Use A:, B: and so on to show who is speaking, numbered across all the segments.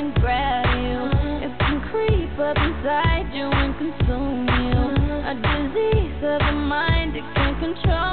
A: and grab you. It can creep up inside you and consume you. A disease of the mind, it can't control.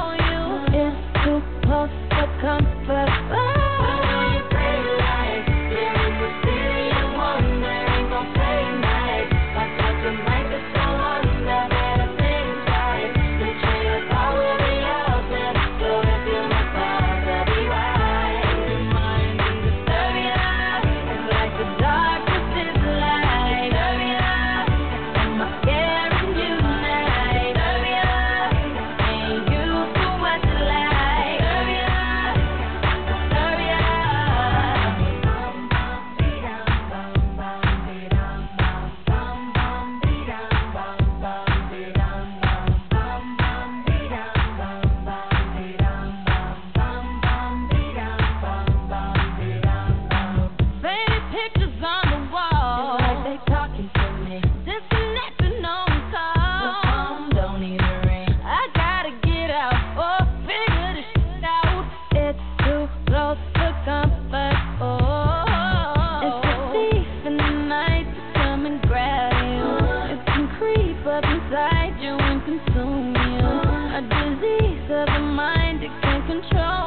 A: up inside you and consume you. A disease of the mind, that can't control.